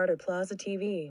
Carter Plaza TV.